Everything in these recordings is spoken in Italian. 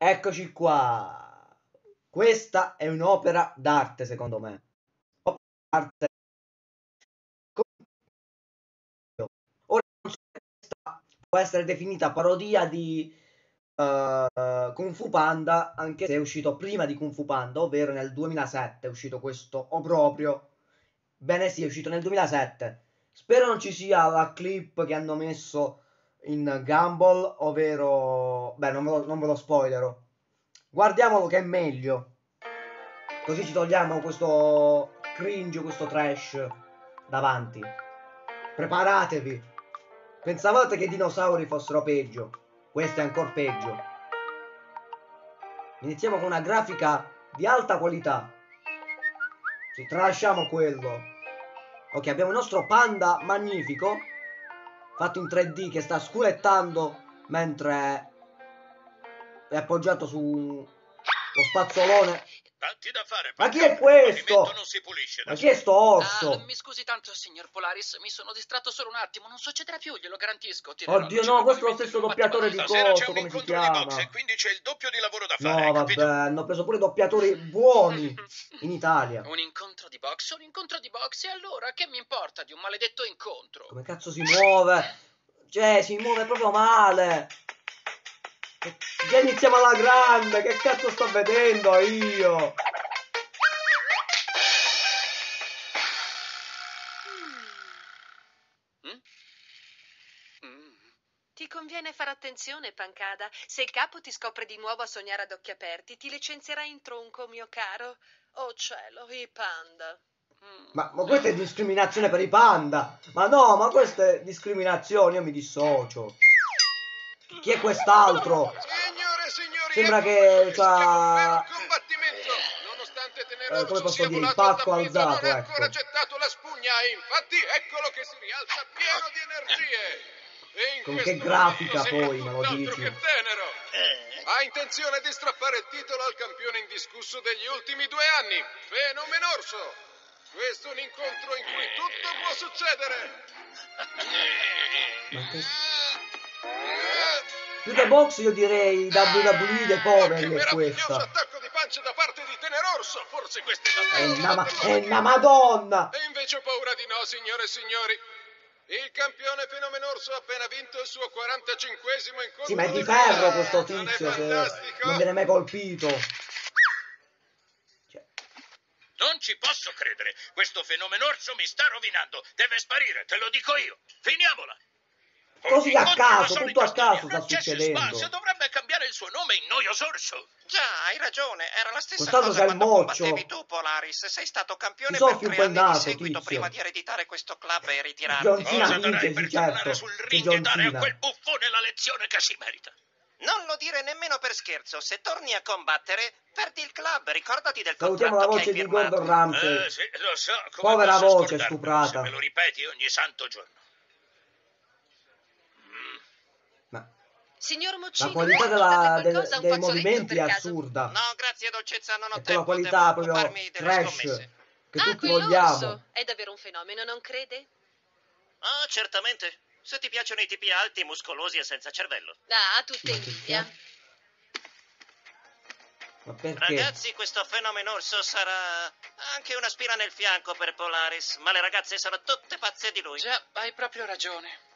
Eccoci qua. Questa è un'opera d'arte, secondo me. Opera d'arte. Ora questa può essere definita parodia di uh, Kung Fu Panda, anche se è uscito prima di Kung Fu Panda, ovvero nel 2007 è uscito questo obbrobrio. Bene, sì, è uscito nel 2007. Spero non ci sia la clip che hanno messo in Gumball, ovvero... Beh, non ve lo, non ve lo spoilerò. Guardiamolo che è meglio. Così ci togliamo questo cringe, questo trash davanti. Preparatevi. Pensavate che i dinosauri fossero peggio. Questo è ancora peggio. Iniziamo con una grafica di alta qualità. Ci tralasciamo quello. Ok, abbiamo il nostro panda magnifico. Fatto in 3D che sta sculettando mentre è appoggiato su lo spazzolone. Tanti da fare. Ma chi è questo? Non si pulisce Ma chi è sto orso? Ah, mi scusi tanto, signor Polaris, mi sono distratto solo un attimo, non succederà più, glielo garantisco. Oddio no, questo è lo stesso doppiatore di Stasera c'è coso, un come si incontro di chiama? boxe e quindi c'è il doppio di lavoro da fare. No, vabbè, capito? hanno preso pure doppiatori buoni in Italia. Un incontro di box, un incontro di box, e allora che mi importa di un maledetto incontro? Come cazzo si muove? Cioè, si muove proprio male. Già iniziamo alla grande, che cazzo sto vedendo io? Mm? Mm. Ti conviene fare attenzione, Pancada. Se il capo ti scopre di nuovo a sognare ad occhi aperti, ti licenzierà in tronco, mio caro. Oh cielo, i panda. Mm. Ma, ma questa è discriminazione per i panda. Ma no, ma questa è discriminazione, io mi dissocio. Chi è quest'altro? Signore e signori, Sembra che Tenerozzo Eh, come posso dire, il pacco alzato, non ecco. ancora gettato la spugna e infatti eccolo che si rialza pieno di energie. E in Con che grafica poi, me lo dici? che tenero. Ha intenzione di strappare il titolo al campione indiscusso degli ultimi due anni, Fenomenorso. Questo è un incontro in cui tutto può succedere. Ma che... Più che box io direi WWE dei Oh, che poveri è questa. attacco di pancia da parte di Tenerorso! Forse questa è la È una, ma- è una madonna! E invece ho paura di no, signore e signori. Il campione Fenomenorso ha appena vinto il suo 45esimo incontro. Sì, ma è di ferro questo Non tizio, se fantastico? non viene mai colpito. Cioè, Non ci posso credere. Questo fenomenorso mi sta rovinando. Deve sparire, te lo dico io. Finiamola. Così a caso, la tutto a caso sta succedendo. suspense, dovrebbe cambiare il suo nome in Noioso Orso. Già, hai ragione, era la stessa Quest'altro cosa quando moccio. combattevi tu, Polaris. Sei stato campione per tre anni di naso, seguito tizio. prima di ereditare questo club e ritirarti. John Cena Cosa darai per certo. tornare sul ring e dare a quel buffone la lezione che si merita? Non lo dire nemmeno per scherzo. Se torni a combattere, perdi il club. Ricordati del Salutiamo la contratto che voce di. Gordon Ramsay. Eh, sì, lo so. Come Povera voce stuprata. Se me lo ripeti ogni santo giorno. Signor Moccino, la qualità della- del- dei movimenti è assurda. No, grazie, dolcezza, non ho È quella tempo. qualità devo proprio trash scommesse. che Ah, tutti vogliamo. È davvero un fenomeno, non crede? Ah, certamente. Se ti piacciono i tipi alti, muscolosi e senza cervello. Ah, tutte Ma in che India. Ma perché? Ragazzi, questo fenomeno orso sarà anche una spina nel fianco per Polaris, ma le ragazze sono tutte pazze di lui. Già, hai proprio ragione.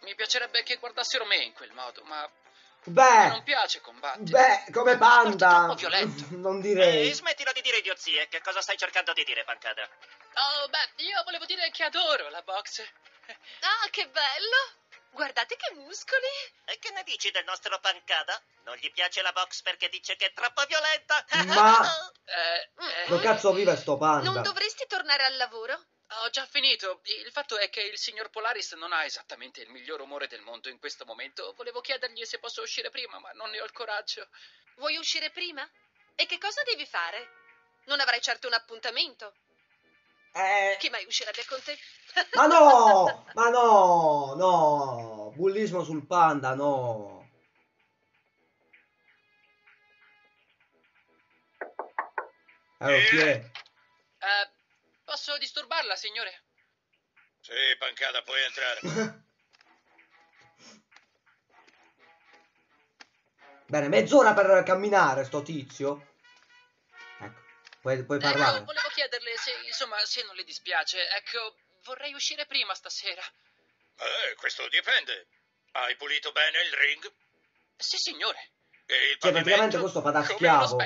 Mi piacerebbe che guardassero me in quel modo, ma non Beh, piace combattere. beh, come troppo violento. Non E direi. smettila di dire idiozie, che cosa stai cercando di dire, Pancada? Oh, beh, io volevo dire che adoro la boxe. Ah, che bello! Guardate che muscoli! E che ne dici del nostro Pancada? Non gli piace la box perché dice che è troppo violenta? Ma- Eh, eh, Dove cazzo vive sto Non panda? dovresti tornare al lavoro? Ho già finito. Il fatto è che il signor Polaris non ha esattamente il miglior umore del mondo in questo momento. Volevo chiedergli se posso uscire prima, ma non ne ho il coraggio. Vuoi uscire prima? E che cosa devi fare? Non avrai certo un appuntamento. Eh, Chi mai uscirebbe con te? ma no, ma no, no. Bullismo sul panda, no. Eh, chi è? Eh, posso disturbarla, signore? Sì, pancata, puoi entrare. Bene, mezz'ora per camminare, sto tizio. Ecco, puoi, puoi Ecco, parlare. volevo chiederle se, insomma, se non le dispiace. Ecco, vorrei uscire prima stasera. Eh, questo dipende. Hai pulito bene il ring? Sì, signore. E il Cioè, praticamente questo fa da Come schiavo.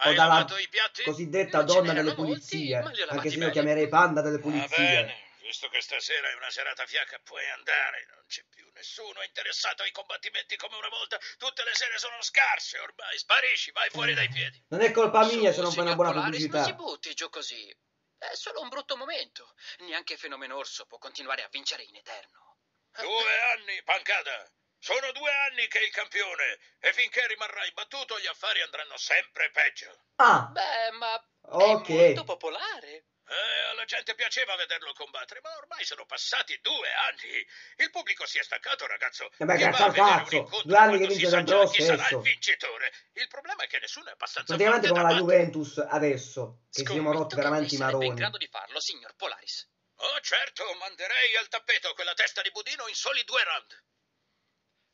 Hai o dalla lavato i piatti? Cosiddetta ce donna delle molti, pulizie. lavati Anche se io chiamerei panda delle Va pulizie. bene, visto che stasera è una serata fiacca, puoi andare. Non c'è più nessuno interessato ai combattimenti come una volta. Tutte le sere sono scarse ormai. Sparisci, vai fuori dai piedi. Non è colpa mia Su, se non fai una buona pubblicità. Non si butti giù così. È solo un brutto momento. Neanche Fenomeno Orso può continuare a vincere in eterno. Due anni, pancada. Sono due anni che è il campione. E finché rimarrai battuto, gli affari andranno sempre peggio. Ah, Beh, ma Ok. è molto popolare. Eh, alla gente piaceva vederlo combattere, ma ormai sono passati due anni. Il pubblico si è staccato, ragazzo. Eh beh, Chi grazie va a vedere un cazzo. incontro Due anni quando che si vince sa già lo chi sarà stesso. il vincitore. Il problema è che nessuno è abbastanza praticamente forte come da la battere. Juventus adesso. Che ci siamo rotti veramente i sarebbe in maroni. grado di farlo, signor Polaris. Oh, certo, manderei al tappeto quella testa di budino in soli due round.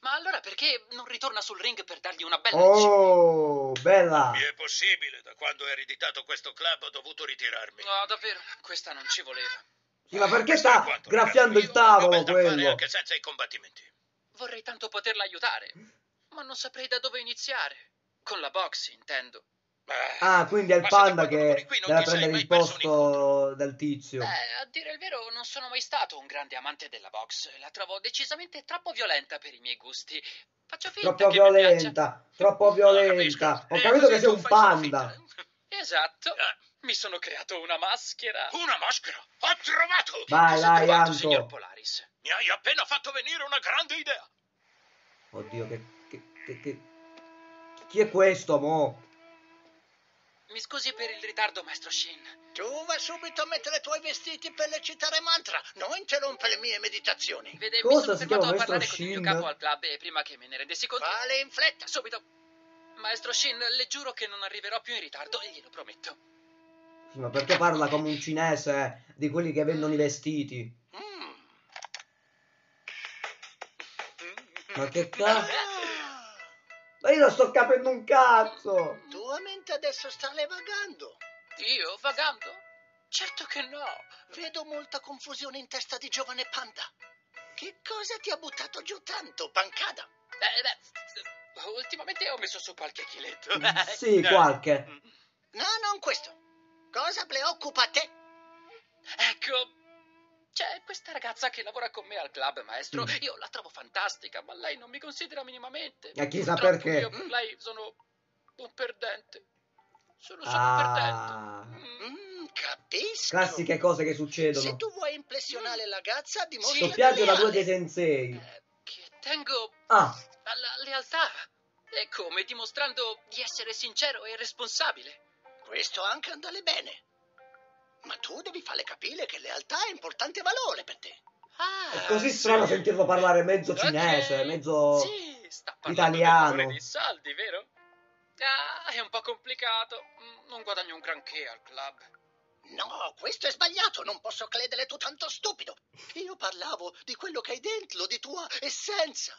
Ma allora perché non ritorna sul ring per dargli una bella? Oh, bella. Mi è possibile, da quando ho ereditato questo club ho dovuto ritirarmi. No, davvero, questa non ci voleva. Sì, ma perché sta quanto, graffiando il tavolo quello? anche senza i combattimenti. Vorrei tanto poterla aiutare, ma non saprei da dove iniziare. Con la box, intendo. Eh, Ah, quindi è il panda che deve prendere il posto del tizio. Beh, a dire il vero, non sono mai stato un grande amante della box. La trovo decisamente troppo violenta per i miei gusti. Faccio finta Troppo che violenta, troppo Ah, violenta. Ho Eh, capito che così sei un panda. Esatto. Eh. Mi sono creato una maschera. Una maschera! Ho trovato! Vai, Cosa vai, trovato, signor. Polaris? Mi hai appena fatto venire una grande idea. Oddio, che, che, che, che- Chi è questo, mo? Mi scusi per il ritardo, maestro Shin. Tu vai subito a mettere i tuoi vestiti per recitare mantra, non interrompe le mie meditazioni. Vede, Cosa mi sono si fermato a parlare maestro con il mio Shin? capo al club e prima che me ne rendessi conto... Fale in fretta. Subito. Maestro Shin, le giuro che non arriverò più in ritardo, glielo prometto. Sì, ma perché parla come un cinese di quelli che vendono i vestiti? Mm. Ma che cazzo? Ma io non sto capendo un cazzo! tua mente adesso sta levagando. Io, vagando? Certo che no. Vedo molta confusione in testa di giovane panda. Che cosa ti ha buttato giù tanto, pancada? Eh, beh, ultimamente ho messo su qualche chiletto. Sì, qualche. No, non questo. Cosa preoccupa te? Ecco, c'è questa ragazza che lavora con me al club, maestro. Mm. Io la trovo fantastica, ma lei non mi considera minimamente. E chissà Purtroppo perché. Io per lei sono un perdente. Sono solo un perdente. Ah, Mm. Mm, capisco. classiche cose che Se succedono. tu vuoi impressionare la ragazza, dimostra Sì. Doppiaggio da due dei sensei. Eh, che tengo Ah, alla lealtà. E come? Dimostrando di essere sincero e responsabile. Questo anche andale bene. Ma tu devi farle capire che lealtà è importante valore per te. Ah, è così sì. strano sentirlo parlare mezzo cinese, mezzo... Sì, sta italiano. di soldi, vero? Ah, è un po' complicato. Mm, Non guadagno un granché al club. No, questo è sbagliato, non posso credere tu tanto stupido. Io parlavo di quello che hai dentro, di tua essenza.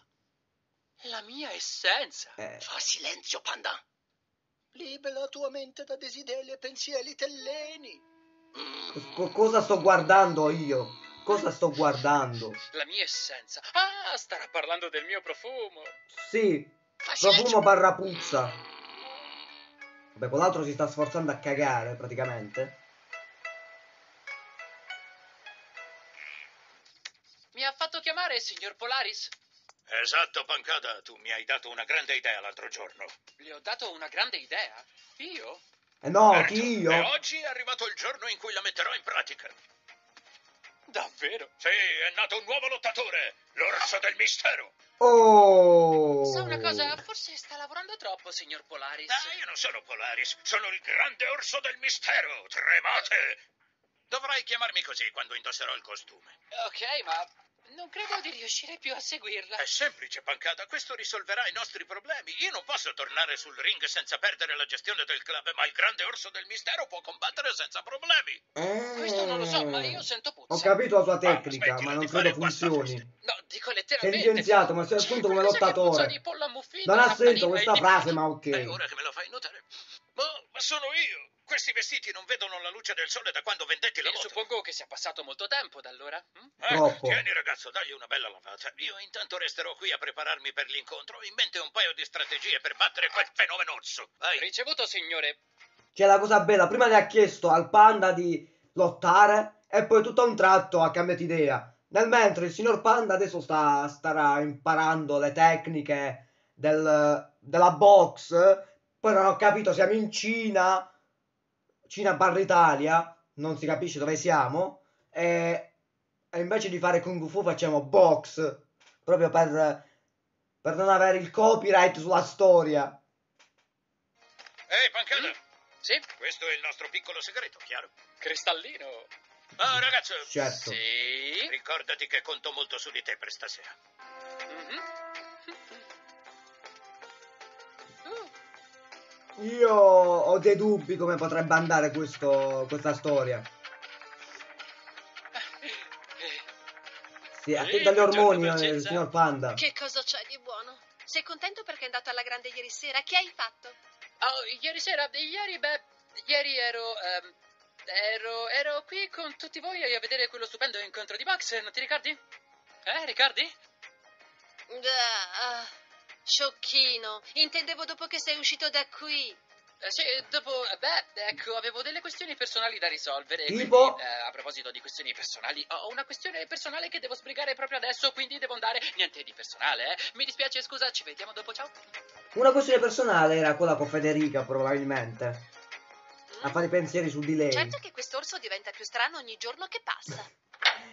La mia essenza. Eh, Fa silenzio, panda. Libera la tua mente da desideri e pensieri telleni. Co- cosa sto guardando io? Cosa sto guardando? La mia essenza. Ah, starà parlando del mio profumo. Sì, profumo barra puzza. Vabbè, quell'altro si sta sforzando a cagare, praticamente. Mi ha fatto chiamare, signor Polaris? Esatto, pancada. Tu mi hai dato una grande idea l'altro giorno. Le ho dato una grande idea. Io? Eh no, Certo. chi E io? oggi è arrivato il giorno in cui la metterò in pratica. Davvero? Sì, è nato un nuovo lottatore, l'orso del mistero. Oh! Sa una cosa? Forse sta lavorando troppo, signor Polaris. Ah, io non sono Polaris, sono il grande orso del mistero. Tremate! Dovrai chiamarmi così quando indosserò il costume. Ok, ma non credo di riuscire più a seguirla. È semplice, pancata. Questo risolverà i nostri problemi. Io non posso tornare sul ring senza perdere la gestione del club, ma il grande orso del mistero può combattere senza problemi. Eh, Questo non lo so, ma io sento puzza. Ho capito la sua Ah, tecnica, smettila ma non credo funzioni. No, dico Sei letteralmente. licenziato, ma sei C'è appunto come lottatore. Non ha senso questa e di- frase, ma ok. Eh, ora che me lo fai notare. Ma, ma sono io. Questi vestiti non vedono la luce del sole da quando vendetti la moto. suppongo che sia passato molto tempo da allora. hm? Eh, Troppo. Tieni ragazzo, dagli una bella lavata. Io intanto resterò qui a prepararmi per l'incontro. Ho in mente un paio di strategie per battere quel fenomeno orso. Vai. Ricevuto, signore. C'è la cosa bella, prima le ha chiesto al panda di lottare e poi tutto a un tratto ha cambiato idea. Nel mentre il signor Panda adesso sta, starà imparando le tecniche del- della box, poi non ho capito, siamo in Cina, Cina barra Italia, non si capisce dove siamo, e, e invece di fare Kung Fu facciamo box, proprio per, per non avere il copyright sulla storia. Ehi, Pancada, Sì? questo è il nostro piccolo segreto, chiaro? Cristallino. Ah, ragazzo, Certo. Sì. ricordati che conto molto su di te per stasera. Mhm. Uh, Io ho dei dubbi come potrebbe andare questo, questa storia. eh, Sì, attento Sì, agli ormoni, eh, signor Panda. Che cosa c'è di buono? Sei contento perché è andato alla grande ieri sera? Che hai fatto? Oh, ieri sera, ieri, beh, ieri ero, ehm, ero, ero qui con tutti voi a vedere quello stupendo incontro di box, non ti ricordi? Eh, ricordi? Ah, sciocchino. Intendevo dopo che sei uscito da qui. Eh, sì, dopo, eh, beh, ecco, avevo delle questioni personali da risolvere. Tipo? Quindi, eh, a proposito di questioni personali, ho una questione personale che devo sbrigare proprio adesso, quindi devo andare. Niente di personale, eh. Mi dispiace, scusa, ci vediamo dopo, ciao. Una questione personale era quella con Federica, probabilmente. A fare i pensieri su di lei. Certo che quest'orso diventa più strano ogni giorno che passa.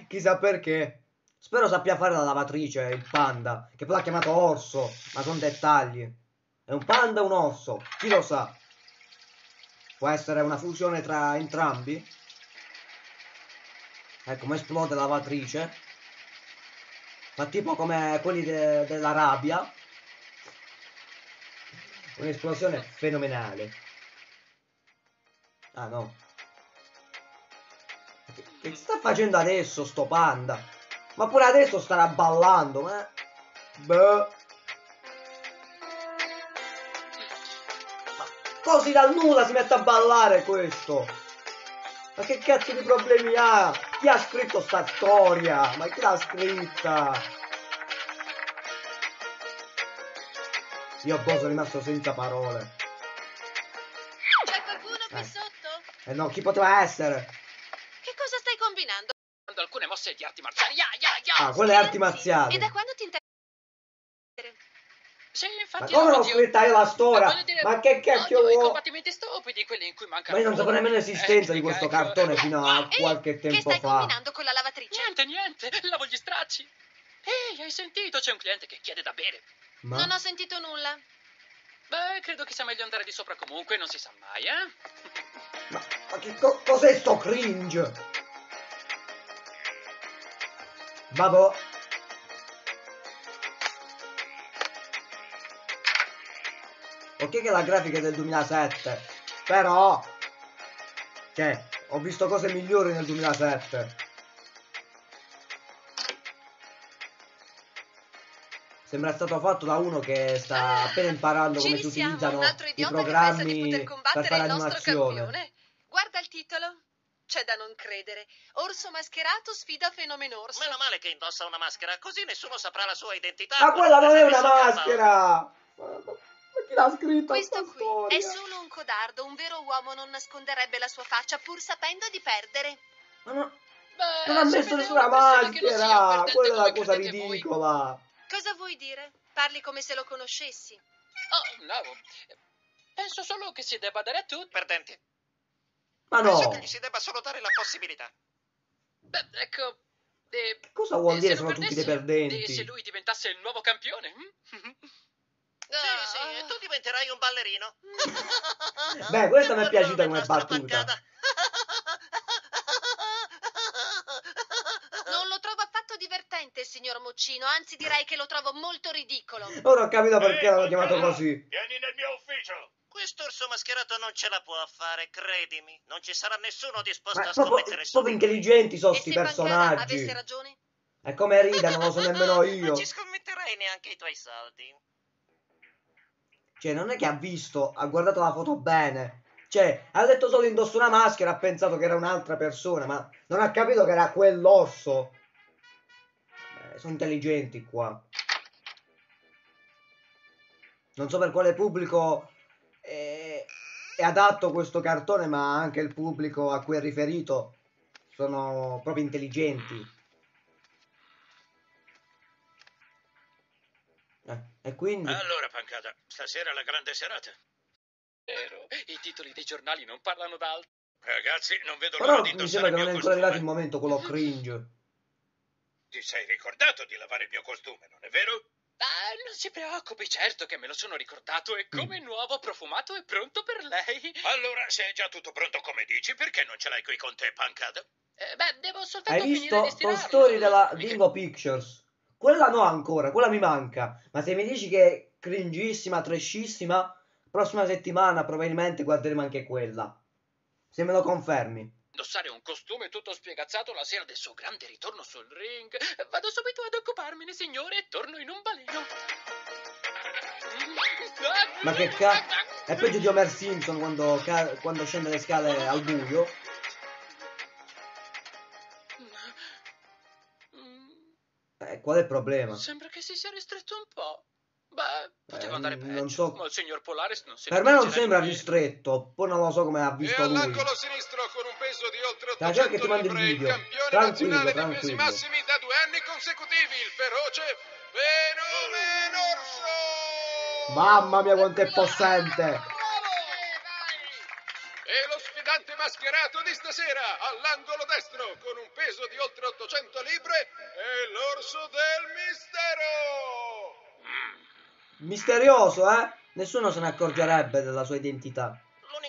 Chissà perché. Spero sappia fare la lavatrice, il panda, che poi l'ha chiamato orso, ma sono dettagli. È un panda o un orso? Chi lo sa? Può essere una fusione tra entrambi? Ecco, come esplode la lavatrice. Fa tipo come quelli de- della rabbia. Un'esplosione fenomenale. Ah no. Che sta facendo adesso sto panda? Ma pure adesso starà ballando, ma... Beh... Ma così dal nulla si mette a ballare questo? Ma che cazzo di problemi ha? Chi ha scritto sta storia? Ma chi l'ha scritta? Io boh, sono rimasto senza parole. C'è qualcuno qui Eh. sotto? E no, chi poteva essere? Che cosa stai combinando? Mosse di arti marziali. Ya, ya, ya. Ah, quelle arti E marziali. da quando ti interessi? Sì, Ma infatti. come l'ho oddio. scritta io la Eh, storia? dire, Ma che cacchio i vuoi? combattimenti stupidi, quelli in cui manca Ma io non sapevo nemmeno l'esistenza di tecnica, questo ecco. cartone fino a Ehi, qualche che tempo stai fa. combinando con la lavatrice? Niente, niente, lavo gli stracci. Ehi, hai sentito? C'è un cliente che chiede da bere. Ma... Non ho sentito nulla. Beh, credo che sia meglio andare di sopra comunque, non si sa mai, eh? Ma, ma che co- cos'è sto cringe? Vabbè. Ok che la grafica è del 2007, però... Cioè, ho visto cose migliori nel 2007. Sembra stato fatto da uno che sta appena imparando come si risiamo, utilizzano i programmi per fare il animazione. campione. Guarda il titolo. C'è da non credere. Orso mascherato sfida fenomenorso. Meno male che indossa una maschera, così nessuno saprà la sua identità. Ma quella non è una maschera! Ma, chi l'ha scritta Questo qui storia? è solo un codardo. Un vero uomo non nasconderebbe la sua faccia pur sapendo di perdere. Ma no- Beh, non ha messo nessuna una maschera! Quella è la come cosa credete voi. ridicola! Cosa vuoi dire? Parli come se lo conoscessi. Oh, no. Penso solo che si debba dare a tutti. Perdenti. Ma Penso no! che gli si debba solo dare la possibilità. Beh, ecco. eh, Che cosa vuol eh, dire se sono tutti dei perdenti? eh, se lui diventasse il nuovo campione. hm? Sì, sì, e tu diventerai un ballerino. Beh, questa mi è piaciuta come battuta. pancata. Non lo trovo affatto divertente, signor Moccino. Anzi, direi che lo trovo molto ridicolo. Ora ho capito perché l'hanno chiamato Pancada, così. Vieni nel mio ufficio. Quest'orso mascherato non ce la può fare, credimi. Non ci sarà nessuno disposto Ma a scommettere su proprio intelligenti sono sti se Pancada personaggi. avesse ragione? E come ride, non lo so nemmeno io. Non ci scommetterei neanche i tuoi soldi. Cioè, non è che ha visto, ha guardato la foto bene. Cioè, ha detto solo indosso una maschera, ha pensato che era un'altra persona, ma non ha capito che era quell'orso. Eh, sono intelligenti qua. Non so per quale pubblico è, è adatto questo cartone, ma anche il pubblico a cui è riferito sono proprio intelligenti. Eh, e quindi... Allora, Pancata, stasera è la grande serata. Vero, i titoli dei giornali non parlano d'altro. Ragazzi, non vedo Però l'ora di mi sembra indossare che il non è mio ancora arrivato il costume. momento quello cringe. Ti sei ricordato di lavare il mio costume, non è vero? Ah, non si preoccupi, certo che me lo sono ricordato e come Mm. nuovo, profumato e pronto per lei. Allora, se è già tutto pronto come dici, perché non ce l'hai qui con te, Pancata? Eh, beh, devo soltanto Hai finire visto Toy. Story della Dingo Pictures? Quella no ancora, quella mi manca. Ma se mi dici che è cringissima, trashissima, prossima settimana probabilmente guarderemo anche quella. Se me lo confermi. Indossare un costume tutto spiegazzato la sera del suo grande ritorno sul ring. Vado subito ad occuparmene, signore, e torno in un baleno. Ma che ca... È peggio di Homer Simpson quando, ca- quando scende le scale al buio. Eh, qual è il problema? Sembra che si sia ristretto un po'. Beh, poteva Eh, andare non peggio. so. Ma il signor Polaris non si Per me non sembra niente. ristretto, poi non lo so come ha E visto lui. all'angolo sinistro con un peso di oltre Dai, già 800 che ti mando il libbre, il video. campione Tranquillo, nazionale dei pesi tranquillo. massimi da due anni consecutivi, il feroce Fenomenorso! Mamma mia quanto è possente! E lo sfidante mascherato di stasera, all'angolo destro, con un peso di oltre 800 libbre, è l'orso del mistero! Misterioso, eh? Nessuno se ne accorgerebbe della sua identità.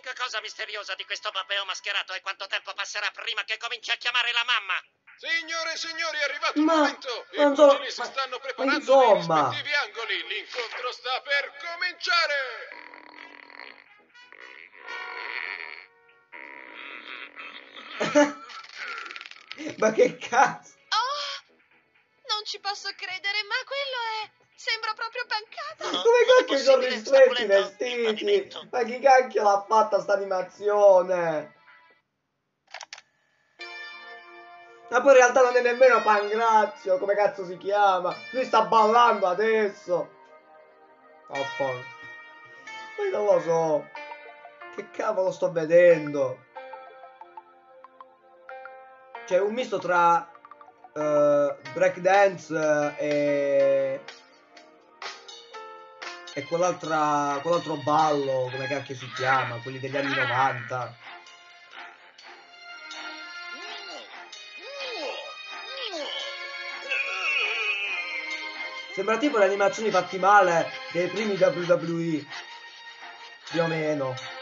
L'unica cosa misteriosa di questo babbeo mascherato è quanto tempo passerà prima che cominci a chiamare la mamma. Signore e signori, è arrivato il Ma- momento! I non so- si ma- stanno ma preparando nei rispettivi angoli! L'incontro sta per cominciare! Ma che cazzo? Oh, non ci posso credere, ma quello è... Sembra proprio pancata. No, Come cacchio sono ristretti i vestiti? Ma chi cacchio l'ha fatta sta animazione? Ma poi in realtà non è nemmeno Pangrazio, come cazzo si chiama? Lui sta ballando adesso. Oh fuck. Ma io non lo so. Che cavolo sto vedendo? C'è un misto tra eh, breakdance e e quell'altra quell'altro ballo, come cacchio si chiama, quelli degli anni 90. Sembra tipo le animazioni fatti male dei primi WWE. Più o meno.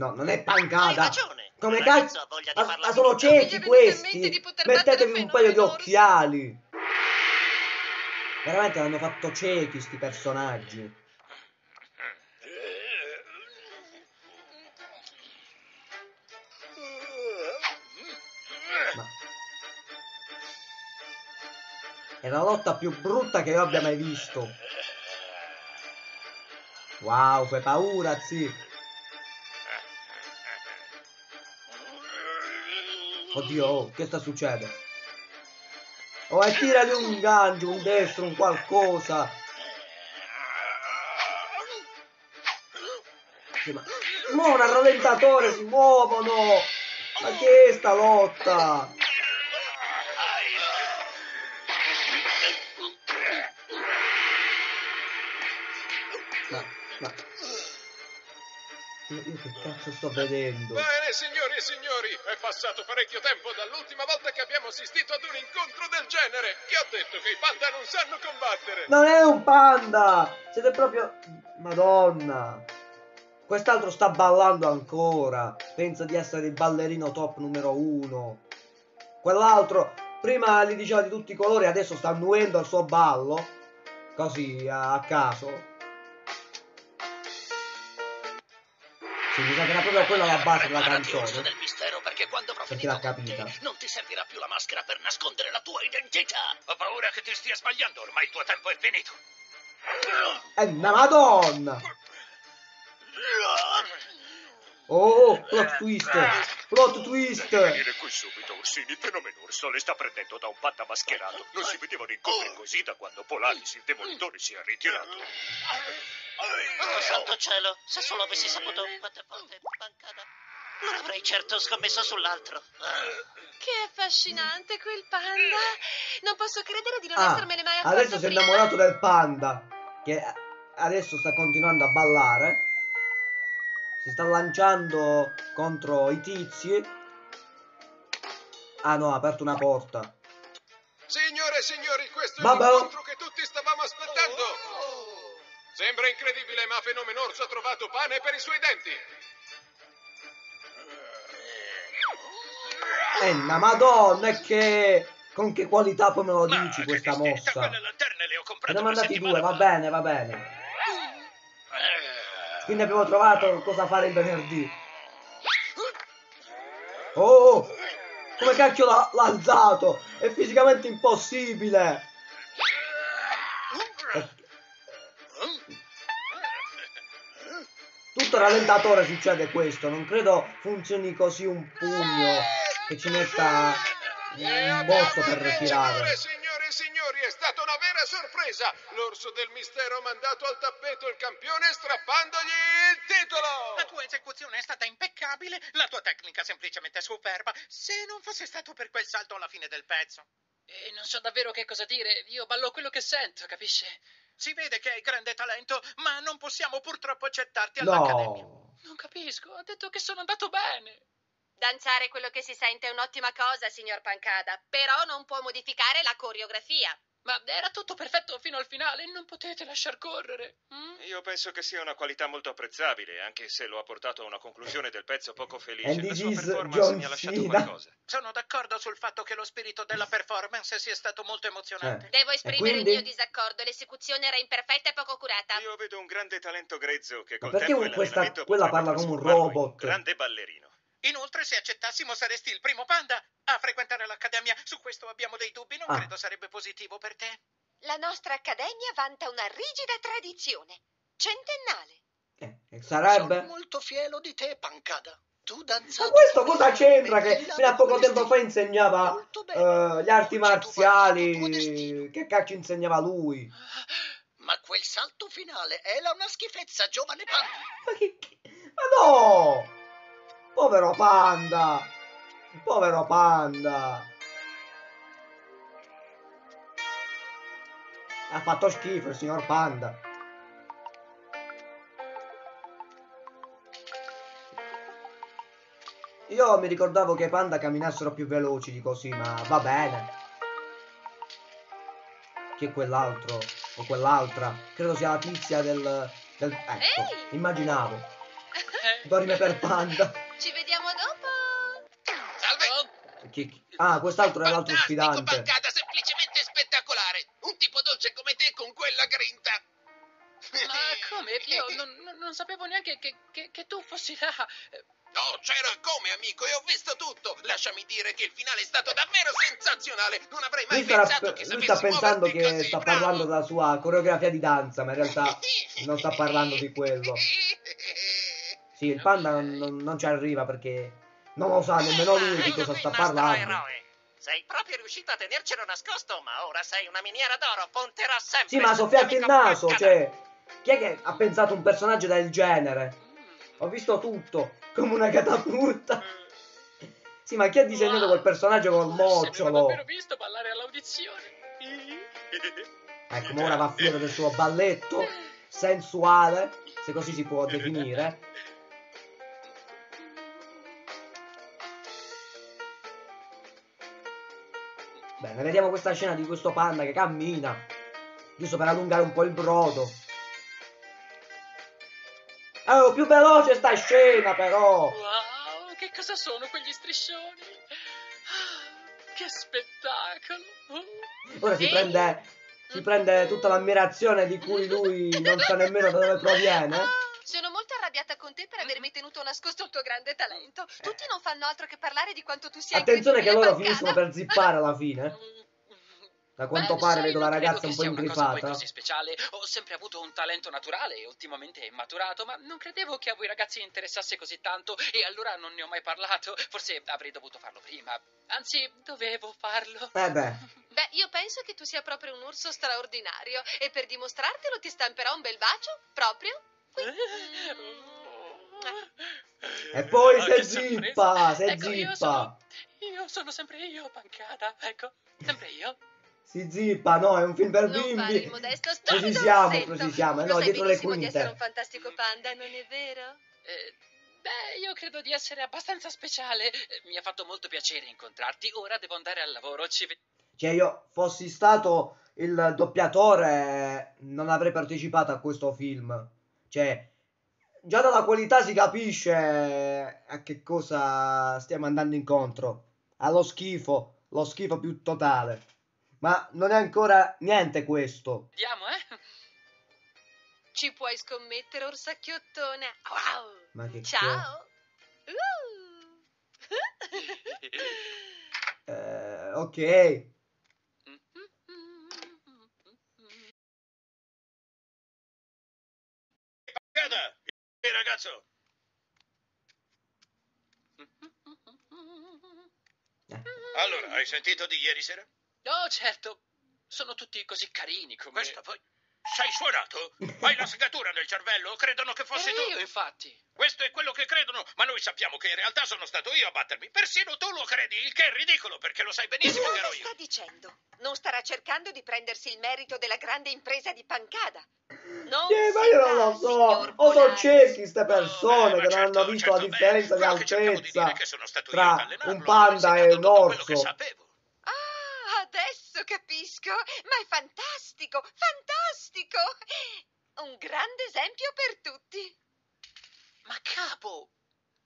No, non è Hai pancata. ragione. Come cazzo? ragazzo ha voglia di Ma, ma sono ciechi questi. Mettetevi un paio di occhiali. Veramente l'hanno fatto ciechi sti personaggi. Ma... È la lotta più brutta che io abbia mai visto. Wow, fai paura, zi. Oddio, che sta succedendo? Oh, e tirali un gancio, un destro, un qualcosa. Sì, ma... Mona, al rallentatore si muovono! Ma che è sta lotta? Io, che cazzo sto vedendo? Bene, signori e signori, è passato parecchio tempo dall'ultima volta che abbiamo assistito ad un incontro del genere. Chi ha detto che i panda non sanno combattere? Non è un panda! Siete proprio... Madonna! Quest'altro sta ballando ancora. Pensa di essere il ballerino top numero uno. Quell'altro prima gli diceva di tutti i colori, adesso sta annuendo al suo ballo. Così, a caso. Sì, mi sa che era proprio quella la base della canzone. del mistero perché quando avrò Per chi finito l'ha con te, capita. non ti servirà più la maschera per nascondere la tua identità. Ho paura che ti stia sbagliando, ormai il tuo tempo è finito. È una madonna! Oh, plot twist! Plot twist! Venire qui subito, Orsini. Fenomeno Orso le sta prendendo da un panda mascherato. Non si vedevano incontri così da quando Polaris, il demolitore, si è ritirato. Oh, santo cielo, se solo avessi saputo quante volte pancata. Non avrei certo scommesso sull'altro. Che affascinante quel panda. Non posso credere di non Ah, essermene mai accorto adesso si è innamorato del panda, che adesso sta continuando a ballare. Si sta lanciando contro i tizi. Ah no, ha aperto una porta. Signore e signori, questo è Vabbè. l'incontro che tutti stavamo aspettando. Sembra incredibile, ma Fenomeno Orso ha trovato pane per i suoi denti. È una madonna, che... Con che qualità poi me lo Ma dici che questa mossa? quelle lanterne le ho Ne abbiamo una andati due, va bene, va bene. Quindi abbiamo trovato cosa fare il venerdì. Oh! Come cacchio l'ha, alzato? È fisicamente impossibile! Tutto rallentatore succede questo, non credo funzioni così un pugno che ci metta un botto per Signore, tirare. Una sorpresa. L'orso del mistero ha mandato al tappeto il campione strappandogli il titolo. La tua esecuzione è stata impeccabile, la tua tecnica semplicemente superba, se non fosse stato per quel salto alla fine del pezzo. E non so davvero che cosa dire. Io ballo quello che sento, capisce? Si vede che hai grande talento, ma non possiamo purtroppo accettarti all'accademia. No! Non capisco. Ha detto che sono andato bene. Danzare quello che si sente è un'ottima cosa, signor Pancada, però non può modificare la coreografia. Ma era tutto perfetto fino al finale. Non potete lasciar correre. mm? Io penso che sia una qualità molto apprezzabile, anche se lo ha portato a una conclusione del pezzo poco felice. And La sua performance John mi ha lasciato Cena. qualcosa. Sono d'accordo sul fatto che lo spirito della performance sia stato molto emozionante. Eh. Devo esprimere quindi? il mio disaccordo, l'esecuzione era imperfetta e poco curata. Io vedo un grande talento grezzo che Ma col perché tempo e questa- quella parla come un robot? grande ballerino. Inoltre, se accettassimo, saresti il primo panda a frequentare l'accademia. Su questo abbiamo dei dubbi, non Ah. credo sarebbe positivo per te. La nostra accademia vanta una rigida tradizione, centennale. Eh, Sono sarebbe? molto fiero di te, Pancada. Tu Ma danzato questo come cosa c'entra che fino a poco tempo fa insegnava eh, gli arti marziali? Che cacchio insegnava lui? Ma quel salto finale era una schifezza, giovane Panda. Ma che... Ma no! Povero panda! Povero panda! Ha fatto schifo il signor panda. Io mi ricordavo che i panda camminassero più veloci di così, ma va bene. Chi è quell'altro? O quell'altra? Credo sia la tizia del... del... Ecco, immaginavo. Dorime per panda. Ci vediamo dopo. Salve. oh, Chi- chi- Ah, quest'altro è l'altro sfidante. Pancada, semplicemente spettacolare. Un tipo dolce come te con quella grinta. ma come? Io non, non- non sapevo neanche che, che- che tu fossi là. No, c'era come amico e ho visto tutto. Lasciami dire che il finale è stato davvero sensazionale. Non avrei mai Lui, pensato che lui sta pensando che così, sta bravo. parlando della sua coreografia di danza, ma in realtà non sta parlando di quello. Sì, il panda non- non ci arriva perché non lo sa nemmeno lui di cosa sta parlando. eroe. Sei proprio riuscito a tenercelo nascosto, ma ora sei una miniera d'oro, ponterà sempre. Sì, ma soffiato il naso, cioè... Chi è che ha pensato un personaggio del genere? mm. Ho visto tutto, come una catapulta. Sì, ma chi ha disegnato quel personaggio col mocciolo? davvero visto ballare all'audizione. Ecco, ma ora va fiero del suo balletto sensuale, se così si può definire. Bene, vediamo questa scena di questo panda che cammina, giusto per allungare un po' il brodo. Oh, più veloce sta scena però! Wow, che cosa sono quegli striscioni? Ah, che spettacolo! Oh. Ora si prende, si prende tutta l'ammirazione di cui lui non sa nemmeno da dove proviene. Litigata con te per avermi tenuto nascosto il tuo grande talento. Eh. Tutti non fanno altro che parlare di quanto tu sia Attenzione che loro finiscono per zippare alla fine. Da quanto Beh, pare vedo la ragazza un po' ingripata. così speciale. Ho sempre avuto un talento naturale e ultimamente maturato, ma non credevo che a voi ragazzi interessasse così tanto e allora non ne ho mai parlato. Forse avrei dovuto farlo prima. Anzi, dovevo farlo. Eh beh, Beh, io penso che tu sia proprio un urso straordinario e per dimostrartelo ti stamperò un bel bacio proprio qui. E poi Oh, se che zippa, sorpresa. se Ecco, Io zippa. sono, io sono sempre io, pancata. Ecco, sempre io. Si zippa, no, è un film per Non fare bimbi. il modesto, stupido Ci siamo, ci siamo. No, dietro le benissimo di essere un quinte. fantastico panda, non è vero? Eh, beh, io credo di essere abbastanza speciale. Eh, Mi ha fatto molto piacere incontrarti. Ora devo andare al lavoro. Ci vediamo. Cioè, io fossi stato il doppiatore, non avrei partecipato a questo film. Cioè, già dalla qualità si capisce a che cosa stiamo andando incontro. Allo schifo, lo schifo più totale. Ma non è ancora niente questo. Vediamo, eh? Ci puoi scommettere, orsacchiottone. Wow. Ma che Ciao. Uh. Eh, ok. Pancada! Ehi, ragazzo! Allora, hai sentito di ieri sera? Oh, certo. Sono tutti così carini come... Questo poi... Sei suonato? Hai la segatura nel cervello? Credono che fossi Ero tu. io, infatti. Questo è quello che credono, ma noi sappiamo che in realtà sono stato io a battermi. Persino tu lo credi, il che è ridicolo, perché lo sai benissimo che ero Cosa io. sta dicendo? Non starà cercando di prendersi il merito della grande impresa di Pancada. Non Eh, ma io non lo so. O sono ciechi ste Oh, persone beh, che ma non hanno certo, visto certo, la differenza beh, di di stato io tra un panda e un tutto quello che orso. sapevo. Adesso capisco. Ma è fantastico, fantastico. Un grande esempio per tutti. Ma capo,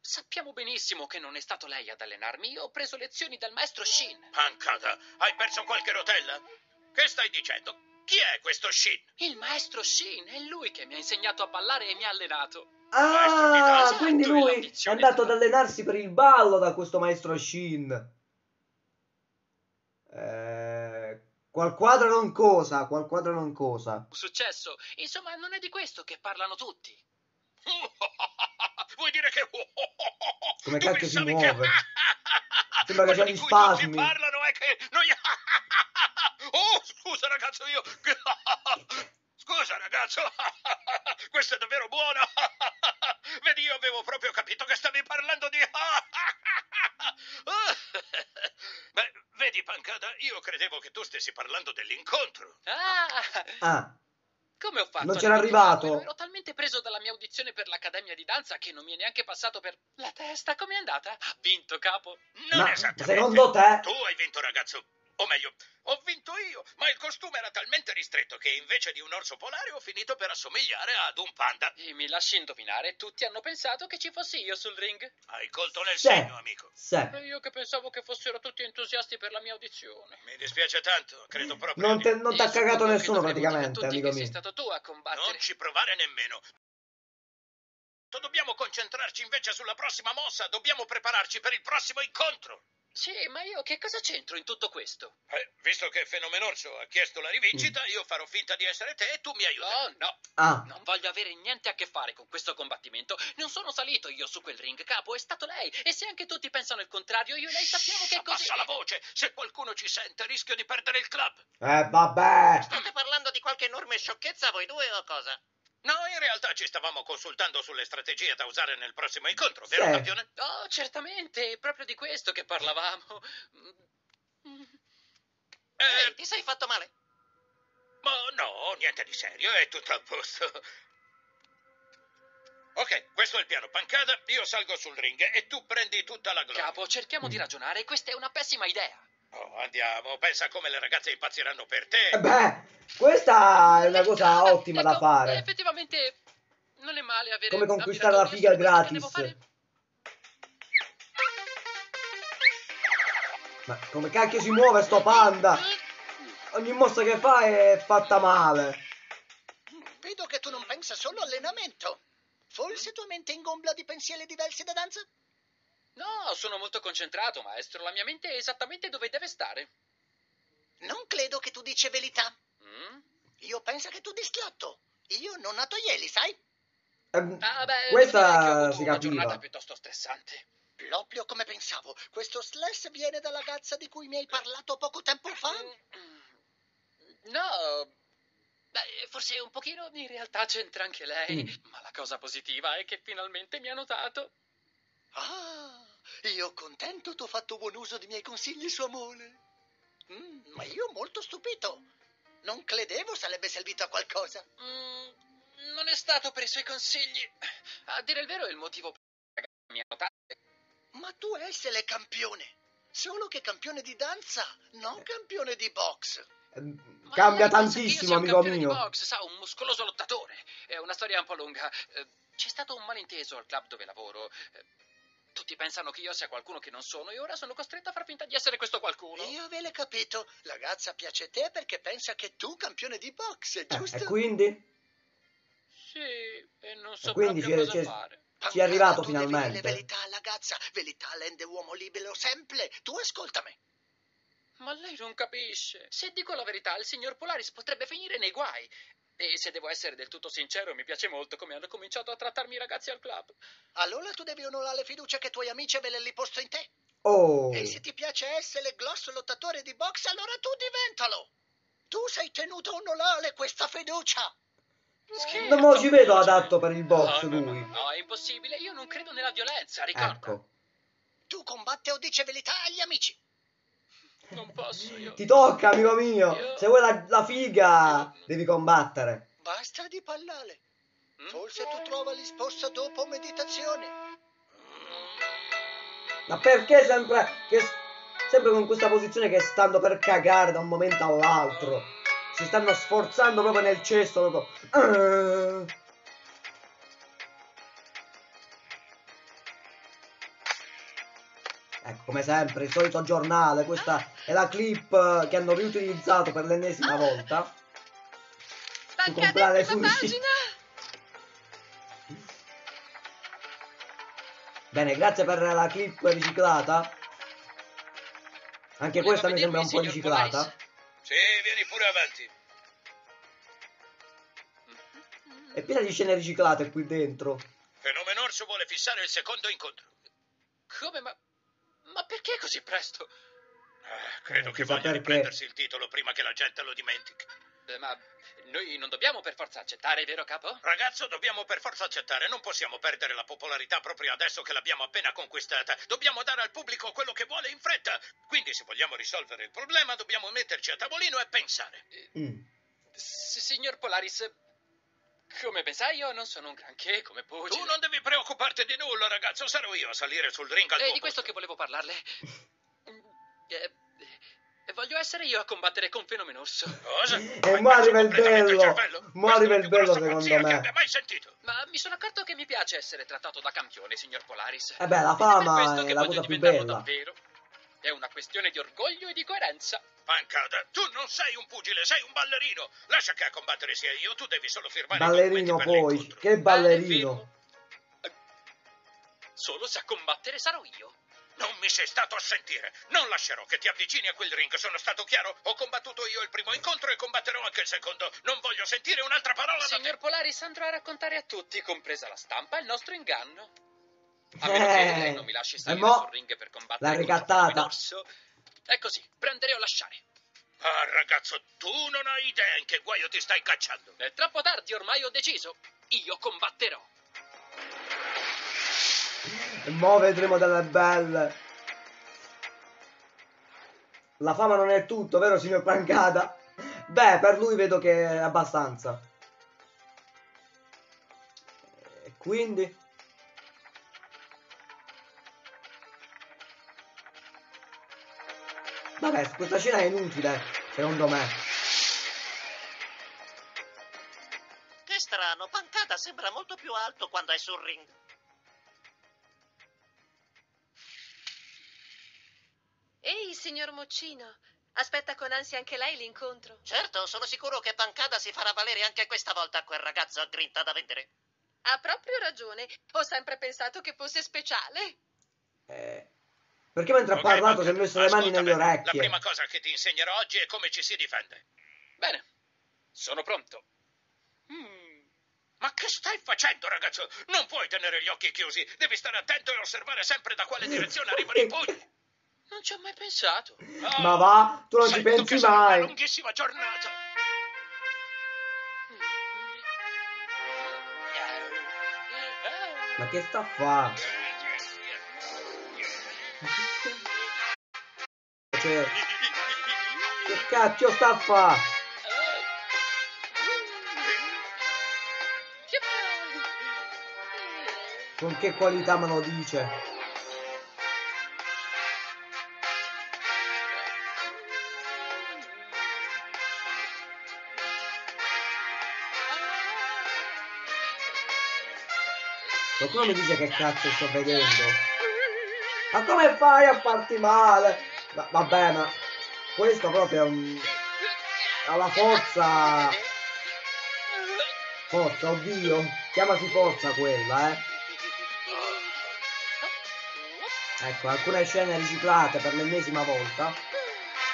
sappiamo benissimo che non è stato lei ad allenarmi. Io ho preso lezioni dal maestro Shin. Pancada, hai perso qualche rotella? Che stai dicendo? Chi è questo Shin? Il maestro Shin, è lui che mi ha insegnato a ballare e mi ha allenato. Ah, quindi lui è andato ad allenarsi per il ballo da questo maestro Shin. Eh, qual quadro non cosa, qual quadro non cosa. Successo. Insomma, non è di questo che parlano tutti. Vuoi dire che... Come Tu cacchio si muove? Che... Sembra che di gli spasmi. tutti parlano è che noi... Oh, scusa ragazzo, io... Scusa ragazzo, questo è davvero buono. Vedi, io avevo proprio capito che stavi parlando di... Beh, vedi Pancada, io credevo che tu stessi parlando dell'incontro. Ah, Ah, come ho fatto? Non c'era arrivato? Ero talmente preso dalla mia audizione per l'Accademia di Danza che non mi è neanche passato per la testa. Com'è andata? Ha vinto, capo. Non ma esattamente. secondo te? Tu orso polare ho finito per assomigliare ad un panda. E mi lasci indovinare, tutti hanno pensato che ci fossi io sul ring. Hai colto nel Sì. segno, amico. E io che pensavo che fossero tutti entusiasti per la mia audizione. Mi dispiace tanto, credo proprio. Non te- non ti ha E cagato nessuno praticamente, amico che sei mio. stato tu a combattere. Non ci provare nemmeno. Dobbiamo concentrarci invece sulla prossima mossa. Dobbiamo prepararci per il prossimo incontro. Sì, ma io che cosa c'entro in tutto questo? Eh, visto che Fenomenorso ha chiesto la rivincita, io farò finta di essere te e tu mi aiuti. Oh no, Ah, non voglio avere niente a che fare con questo combattimento. Non sono salito io su quel ring, capo, è stato lei. E se anche tutti pensano il contrario, io e lei sappiamo che è così. Abbassa la voce! Se qualcuno ci sente, rischio di perdere il club. eh vabbè. State parlando di qualche enorme sciocchezza voi due o cosa? No, in realtà ci stavamo consultando sulle strategie da usare nel prossimo incontro, vero Sì. campione? Oh, certamente, è proprio di questo che parlavamo. Eh, Ehi, ti sei fatto male? ma no, niente di serio, è tutto a posto. Ok, questo è il piano pancada, io salgo sul ring e tu prendi tutta la gloria. Capo, cerchiamo di ragionare, questa è una pessima idea. Oh, andiamo, pensa come le ragazze impazziranno per te. Eh beh, questa è una cosa Ah, ottima da ecco, fare. Effettivamente non è male avere Come conquistare la figa è gratis. Ma come cacchio si muove sto panda? Ogni mossa che fa è fatta male. Vedo che tu non pensa solo allenamento. Forse tua mente ingombra di pensieri diversi da danza? No, sono molto concentrato, maestro. La mia mente è esattamente dove deve stare. Non credo che tu dice verità. Mm? Io penso che tu distratto. Io non nato ieri, sai? Ehm, Ah, beh, questa si una capiva. giornata piuttosto stressante. Proprio come pensavo. Questo stress viene dalla ragazza di cui mi hai parlato poco tempo fa? No, beh, forse un pochino in realtà c'entra anche lei, Mm. ma la cosa positiva è che finalmente mi ha notato. Ah, io contento t'ho fatto buon uso dei miei consigli, suo amore. Mm, ma io molto stupito. Non credevo sarebbe servito a qualcosa. Mm, non è stato per i suoi consigli. A dire il vero, il motivo per cui mi ha notato Ma tu essere campione. Solo che campione di danza, non campione di box. ehm, Ma cambia tantissimo, amico campione mio. Di box, sa, un muscoloso lottatore. È una storia un po' lunga. Eh, C'è stato un malinteso al club dove lavoro. Eh, Tutti pensano che io sia qualcuno che non sono e ora sono costretto a far finta di essere questo qualcuno. Io avete capito. La ragazza piace a te perché pensa che tu campione di box, Eh, giusto? e quindi? Sì, e non so quindi proprio cosa fare. Ci è arrivato tu finalmente. dire verità alla ragazza. Verità rende uomo libero sempre. Tu ascoltami. Ma lei non capisce. Se dico la verità, il signor Polaris potrebbe finire nei guai. E se devo essere del tutto sincero, mi piace molto come hanno cominciato a trattarmi i ragazzi al club. Allora tu devi onorare la fiducia che i tuoi amici avevano posto in te. Oh, E se ti piace essere grosso lottatore di box, allora tu diventalo. Tu sei tenuto a onorare questa fiducia. non mo ci vedo adatto per il box No, no, no, lui. no, è impossibile. Io non credo nella violenza, ricorda. Ecco, Tu combatti o dice verità agli amici. Non posso io. ti tocca, amico mio. Io- Se vuoi la, la figa, devi combattere. Basta di parlare. Mm? Forse tu trova risposta dopo meditazione. Ma perché sempre, che, sempre con questa posizione che stanno per cagare da un momento all'altro? Si stanno sforzando proprio nel cesto, proprio. Eh. come sempre, il solito giornale. Questa è la clip che hanno riutilizzato per l'ennesima volta. Su Pancada comprare sushi. pagina! Bene, grazie per la clip riciclata. Anche Voleva questa mi sembra un po' riciclata. Polaris? Sì, vieni pure avanti. È piena di scene riciclate qui dentro. Fenomeno Orso vuole fissare il secondo incontro. Come? Ma, ma perché così presto? Ah, credo Eh, che voglia perché. riprendersi il titolo prima che la gente lo dimentichi. Eh, ma noi non dobbiamo per forza accettare, vero capo? Ragazzo, dobbiamo per forza accettare, non possiamo perdere la popolarità proprio adesso che l'abbiamo appena conquistata. Dobbiamo dare al pubblico quello che vuole in fretta. Quindi se vogliamo risolvere il problema dobbiamo metterci a tavolino e pensare. Mm. S- signor Polaris, come pensai io non sono un granché come pugile. Tu non devi preoccuparti di nulla, ragazzo, sarò io a salire sul ring al È tuo di questo posto. che volevo parlarle. Eh, eh, voglio essere io a combattere con Fenomeno Orso. Cosa? E arriva il bello. la il bello, secondo me. che abbia mai sentito. Ma mi sono accorto che mi piace essere trattato da campione, signor Polaris. Eh beh, la fama questo è che la cosa più bella. davvero. È una questione di orgoglio e di coerenza. Pancada, tu non sei un pugile, sei un ballerino. Lascia che a combattere sia io, tu devi solo firmare i Ballerino documenti per poi. Che ballerino. Solo se a combattere sarò io. Non mi sei stato a sentire. Non lascerò che ti avvicini a quel ring. Sono stato chiaro? Ho combattuto io il primo incontro e combatterò anche il secondo. Non voglio sentire un'altra parola da te. Signor Polaris andrò a raccontare a tutti, compresa la stampa, il nostro inganno. A meno che Eh, lei non mi lasci salire mo sul ring per combattere l'ha contro ricattata. È così, prendere o lasciare. Ah, ragazzo, tu non hai idea in che guaio ti stai cacciando. È troppo tardi, ormai ho deciso. Io combatterò. E mo vedremo delle belle. La fama non è tutto, vero signor Pancada? Beh, per lui vedo che è abbastanza. E quindi? Vabbè, questa scena è inutile, secondo me. Che strano, Pancada sembra molto più alto quando è sul ring. Ehi, signor Moccino, aspetta con ansia anche lei l'incontro. Certo, sono sicuro che Pancada si farà valere anche questa volta a quel ragazzo a grinta da vendere. Ha proprio ragione. Ho sempre pensato che fosse speciale. Eh, perché mentre ha Ok, parlato si è messo le mani nelle La orecchie? prima cosa che ti insegnerò oggi è come ci si difende. Bene, sono pronto. Mm. Ma che stai facendo, ragazzo? Non puoi tenere gli occhi chiusi. Devi stare attento e osservare sempre da quale direzione arrivano i pugni. Non ci ho mai pensato. Oh, Ma va, tu non ci pensi mai. Una lunghissima giornata. Ma che sta a fa? Cioè, che cacchio sta a fa? Con che qualità me lo dice? Qualcuno mi dice che cazzo sto vedendo? Ma come fai a farti male? Va- vabbè, ma questo proprio è un... ha la forza... Forza, oddio. Chiamasi forza quella, eh. Ecco, alcune scene riciclate per l'ennesima volta.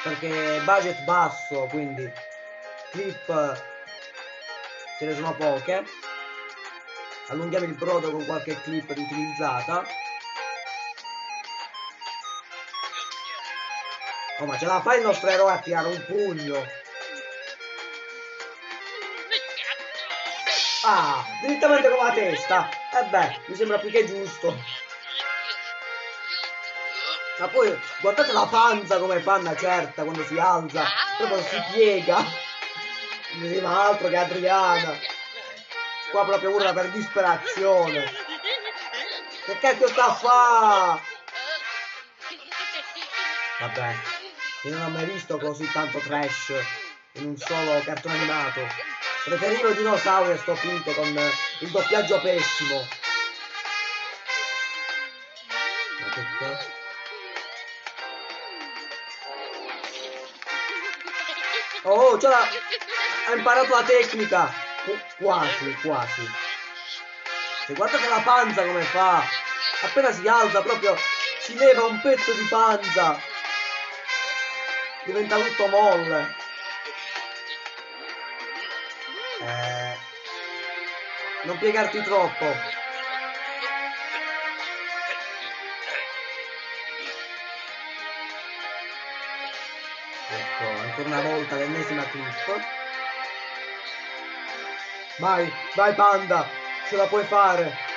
Perché budget basso, quindi clip ce ne sono poche. Allunghiamo il brodo con qualche clip riutilizzata. Oh, ma ce la fa il nostro eroe a tirare un pugno? Ah, direttamente con la testa. E beh, mi sembra più che giusto. Ma poi guardate la panza come fa una certa quando si alza, proprio si piega. Non sembra altro che Adriana. Qua proprio urla per disperazione. Che cacchio sta a fa? Vabbè, io non ho mai visto così tanto trash in un solo cartone animato. Preferivo i dinosauri a sto punto con il doppiaggio pessimo. Ma che cazzo? Oh, ce l'ha! Ha imparato la tecnica! Qu- Quasi, quasi. Cioè, guardate la panza come fa! Appena si alza proprio si leva un pezzo di panza! Diventa tutto molle! Eh, non piegarti troppo! Ecco, ancora una volta l'ennesima clip. Vai, vai panda, ce la puoi fare.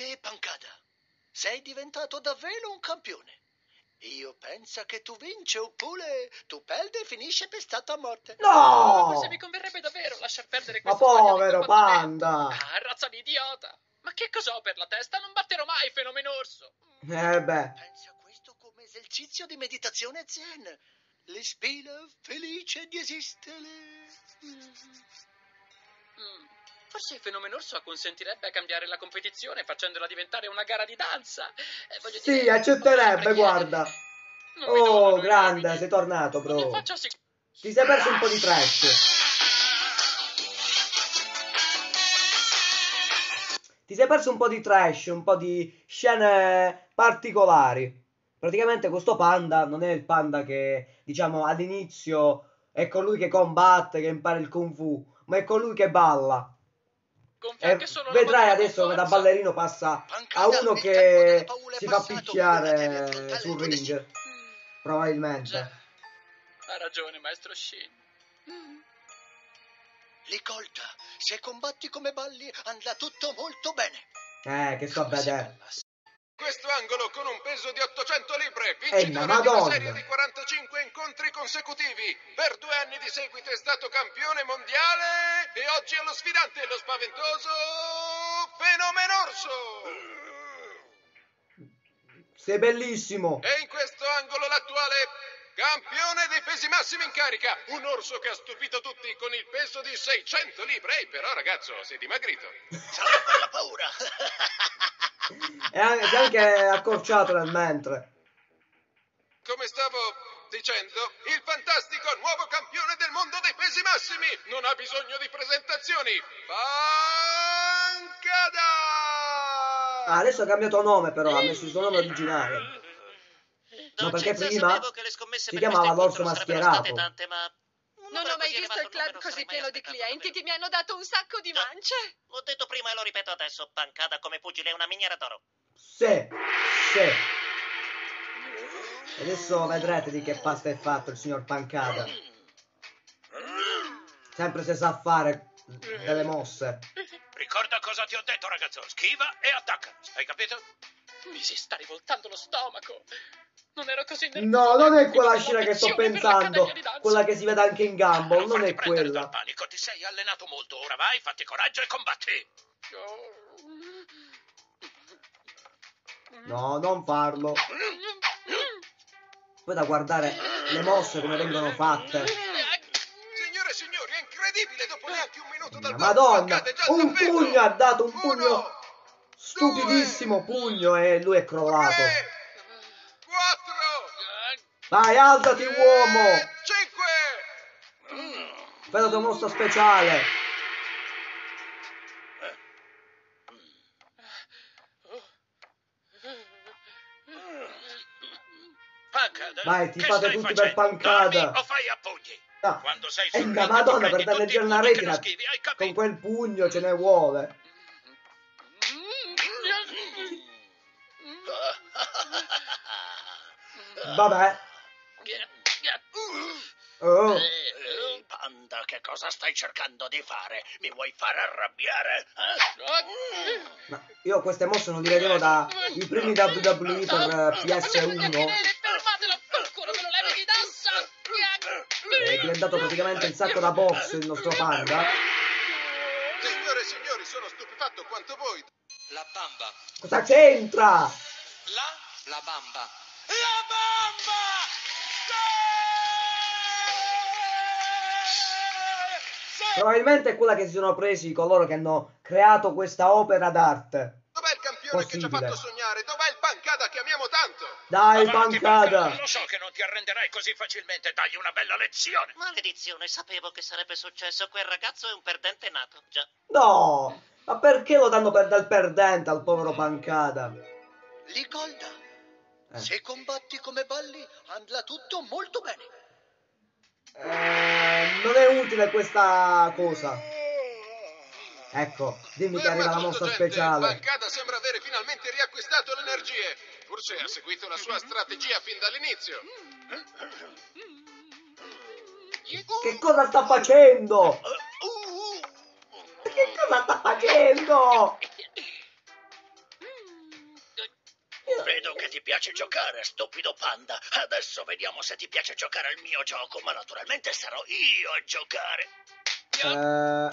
Te, Pancada. Sei diventato davvero un campione. Io penso che tu vinci oppure tu perdi e finisce per stata a morte. No! Forse mi converrebbe davvero lasciar perdere Ma questo sbagliamento povero panda! Ah, razza di idiota! Ma che cos'ho per la testa? Non batterò mai Fenomenorso! Eh beh, Pensa a questo come esercizio di meditazione zen. Respira felice di esistere. Mm, Forse Fenomenorso acconsentirebbe a cambiare la competizione facendola diventare una gara di danza. Eh, sì, dire, accetterebbe, guarda. Oh, una grande, sei tornato, bro. sic- Ti sei perso un po' di trash. Ti sei perso un po' di trash, un po' di scene particolari. Praticamente questo panda non è il panda che, diciamo, all'inizio è colui che combatte, che impara il kung fu, ma è colui che balla. Gonfia E la vedrai adesso che da ballerino passa a uno che si fa picchiare sul ring. Probabilmente. Ha ragione, maestro Shin. Ricolta, se combatti come balli andrà tutto molto bene. Eh, che sto a vedere. Questo angolo con un peso di 800 libbre, Eh, vincitore di una Madonna. serie di 45 incontri consecutivi. Per due anni di seguito è stato campione mondiale e oggi è lo sfidante, lo spaventoso Fenomenorso. Sei bellissimo. E in questo angolo l'attuale campione dei pesi massimi in carica. Un orso che ha stupito tutti con il peso di 600 libbre. Ehi, però ragazzo, sei dimagrito. Sarà per la paura. E anche, è anche accorciato nel mentre. Come stavo dicendo il fantastico nuovo campione del mondo dei pesi massimi. Non ha bisogno di presentazioni. Pancada! Ah, adesso ha cambiato nome però, ha messo il suo nome originale. No, perché Dolcezza, prima sapevo che le scommesse si per chiamava l'orso mascherato. tante, ma Non ho mai visto il club così pieno di clienti davvero. che mi hanno dato un sacco di Già. mance. L'ho detto prima e lo ripeto adesso, pancada come pugile è una miniera d'oro. Sì, sì. Adesso vedrete di che pasta è fatto il signor Pancada. Sempre se sa fare delle mosse. Ricorda cosa ti ho detto, ragazzo. Schiva e attacca. Hai capito? Mi si sta rivoltando lo stomaco. Non ero così nervoso. No, non è quella scena che sto pensando. Quella che si vede anche in Gumball, non farti è quella. panico. Ti sei allenato molto. Ora vai, fatti coraggio e combatti. No, non farlo. Poi da guardare le mosse come vengono fatte. Signore e signori, è incredibile! Dopo neanche un minuto dal Madonna, un pugno ha dato, un Uno, pugno stupidissimo pugno e lui è crollato. tre, quattro, Vai, alzati uomo! cinque! La tua mossa speciale. Vai, ti fate tutti per facendo? Pancada. Dormi o fai a pugni? No. Quando sei sul ring, madonna per danneggiare i una retina con quel pugno ce ne vuole. Vabbè. Oh, panda, che cosa stai cercando di fare? Mi vuoi fare arrabbiare? eh? ma io queste mosse non le vedevo dai primi WWE per eh, PS1. Diventato praticamente il sacco da box il nostro panda. Signore e signori, sono stupefatto quanto voi. La bamba. Cosa c'entra? La, la bamba. La bamba! Probabilmente è quella che si sono presi coloro che hanno creato questa opera d'arte. Dov'è il campione che ci ha Possibile. fatto sognare? Dov'è il pancada che amiamo tanto? Dai, Avanti, pancada! Lo so che non ti arrenderai così facilmente. Dagli una bella lezione. Maledizione, sapevo che sarebbe successo. Quel ragazzo è un perdente nato. Già. No! Ma perché lo danno per dal perdente al povero pancada? Ligolda, Eh. se combatti come balli, andrà tutto molto bene. Eh, non è utile questa cosa. Ecco, dimmi che arriva la mossa gente. speciale. Pancada sembra avere finalmente riacquistato le energie. Forse ha seguito la sua strategia fin dall'inizio. Che cosa sta facendo? Che cosa sta facendo? Vedo che ti piace giocare, stupido panda. Adesso vediamo se ti piace giocare al mio gioco, ma naturalmente sarò io a giocare. Eh,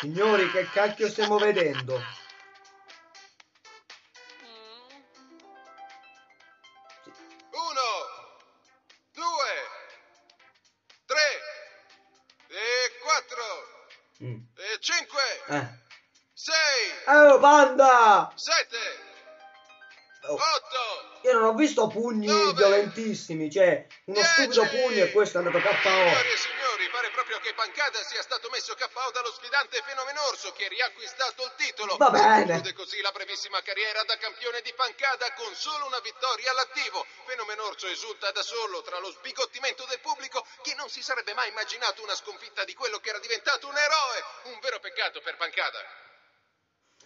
signori, che cacchio stiamo vedendo? 5 eh. 6 eh, Oh banda 7 8 oh. Io non ho visto pugni 9, violentissimi Cioè uno 10, stupido pugno e questo è andato KO Proprio che Pancada sia stato messo KO dallo sfidante Fenomenorso che ha riacquistato il titolo. Va bene. Conclude così la brevissima carriera da campione di Pancada con solo una vittoria all'attivo. Fenomenorso esulta da solo tra lo sbigottimento del pubblico che non si sarebbe mai immaginato una sconfitta di quello che era diventato un eroe. Un vero peccato per Pancada.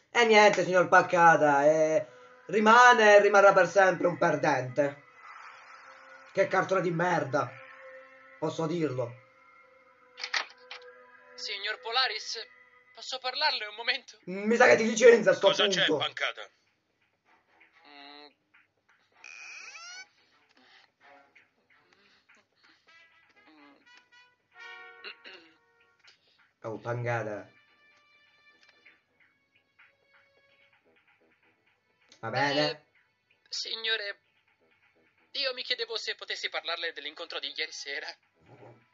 E niente, signor Paccada, eh, rimane e rimarrà per sempre un perdente. Che cartone di merda. Posso dirlo. Signor Polaris, posso parlarle un momento? Mi sa che ti licenzia a sto Cosa c'è, punto. Pancada? Mm. Oh, Pancada. Va bene? Eh, signore, io mi chiedevo se potessi parlarle dell'incontro di ieri sera.